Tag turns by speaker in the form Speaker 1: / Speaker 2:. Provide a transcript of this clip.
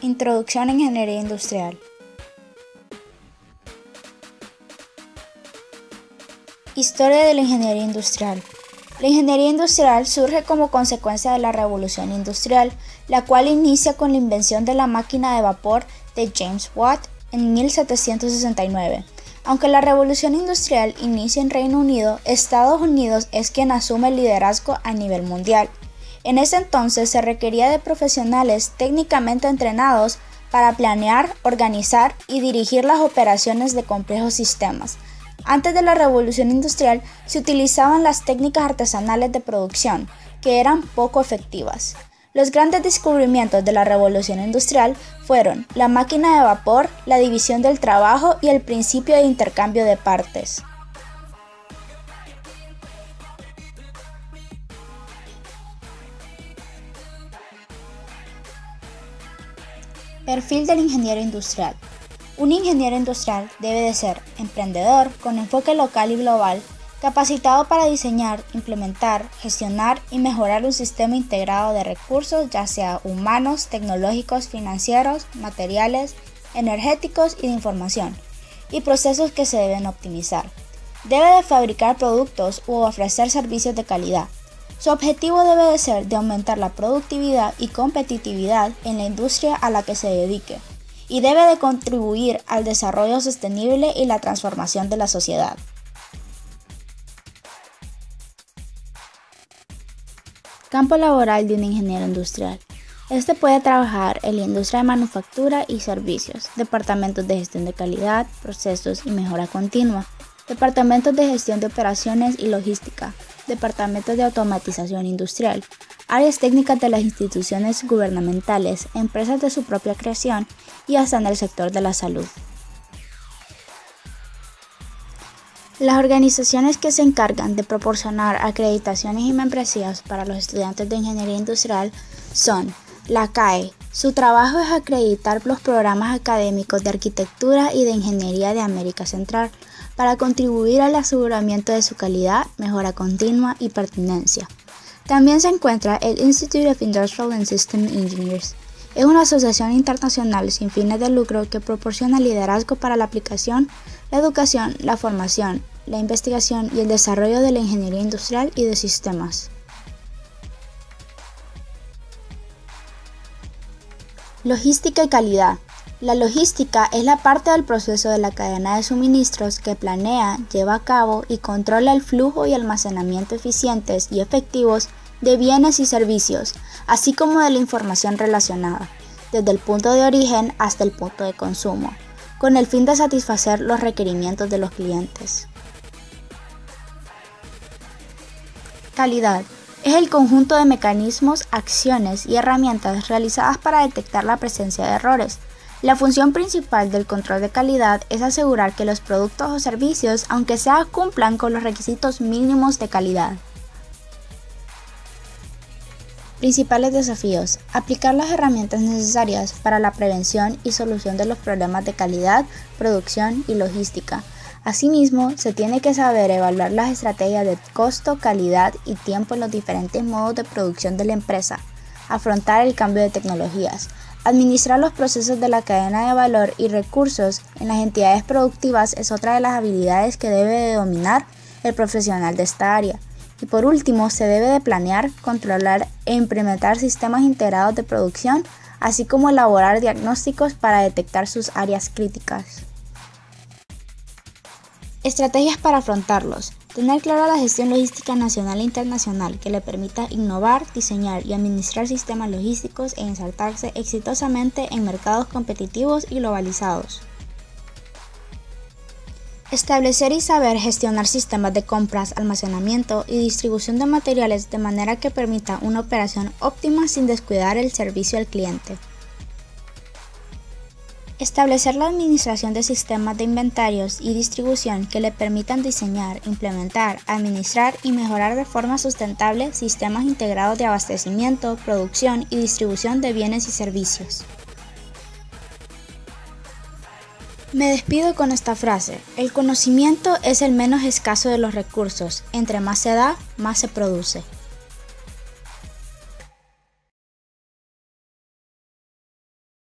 Speaker 1: Introducción a Ingeniería Industrial. Historia de la ingeniería industrial. La ingeniería industrial surge como consecuencia de la revolución industrial, la cual inicia con la invención de la máquina de vapor de James Watt en 1769. Aunque la revolución industrial inicia en Reino Unido, Estados Unidos es quien asume el liderazgo a nivel mundial. En ese entonces se requería de profesionales técnicamente entrenados para planear, organizar y dirigir las operaciones de complejos sistemas, antes de la revolución industrial se utilizaban las técnicas artesanales de producción, que eran poco efectivas. Los grandes descubrimientos de la revolución industrial fueron la máquina de vapor, la división del trabajo y el principio de intercambio de partes. Perfil del ingeniero industrial. Un ingeniero industrial debe de ser emprendedor con enfoque local y global, capacitado para diseñar, implementar, gestionar y mejorar un sistema integrado de recursos, ya sea humanos, tecnológicos, financieros, materiales, energéticos y de información, y procesos que se deben optimizar. Debe de fabricar productos u ofrecer servicios de calidad. Su objetivo debe de ser de aumentar la productividad y competitividad en la industria a la que se dedique y debe de contribuir al desarrollo sostenible y la transformación de la sociedad. Campo laboral de un ingeniero industrial. Este puede trabajar en la industria de manufactura y servicios, departamentos de gestión de calidad, procesos y mejora continua, departamentos de gestión de operaciones y logística, departamentos de automatización industrial, áreas técnicas de las instituciones gubernamentales, empresas de su propia creación y hasta en el sector de la salud. Las organizaciones que se encargan de proporcionar acreditaciones y membresías para los estudiantes de ingeniería industrial son la CAE. Su trabajo es acreditar los programas académicos de arquitectura y de ingeniería de América Central para contribuir al aseguramiento de su calidad, mejora continua y pertinencia. También se encuentra el Institute of Industrial and System Engineers. Es una asociación internacional sin fines de lucro que proporciona liderazgo para la aplicación, la educación, la formación, la investigación y el desarrollo de la ingeniería industrial y de sistemas. Logística y calidad. La logística es la parte del proceso de la cadena de suministros que planea, lleva a cabo y controla el flujo y almacenamiento eficientes y efectivos de bienes y servicios, así como de la información relacionada, desde el punto de origen hasta el punto de consumo, con el fin de satisfacer los requerimientos de los clientes. Calidad es el conjunto de mecanismos, acciones y herramientas realizadas para detectar la presencia de errores, la función principal del control de calidad es asegurar que los productos o servicios, aunque sea, cumplan con los requisitos mínimos de calidad. Principales desafíos. Aplicar las herramientas necesarias para la prevención y solución de los problemas de calidad, producción y logística. Asimismo, se tiene que saber evaluar las estrategias de costo, calidad y tiempo en los diferentes modos de producción de la empresa, afrontar el cambio de tecnologías, Administrar los procesos de la cadena de valor y recursos en las entidades productivas es otra de las habilidades que debe de dominar el profesional de esta área. Y por último, se debe de planear, controlar e implementar sistemas integrados de producción, así como elaborar diagnósticos para detectar sus áreas críticas. Estrategias para afrontarlos. Tener clara la gestión logística nacional e internacional que le permita innovar, diseñar y administrar sistemas logísticos e insertarse exitosamente en mercados competitivos y globalizados. Establecer y saber gestionar sistemas de compras, almacenamiento y distribución de materiales de manera que permita una operación óptima sin descuidar el servicio al cliente. Establecer la administración de sistemas de inventarios y distribución que le permitan diseñar, implementar, administrar y mejorar de forma sustentable sistemas integrados de abastecimiento, producción y distribución de bienes y servicios. Me despido con esta frase. El conocimiento es el menos escaso de los recursos. Entre más se da, más se produce.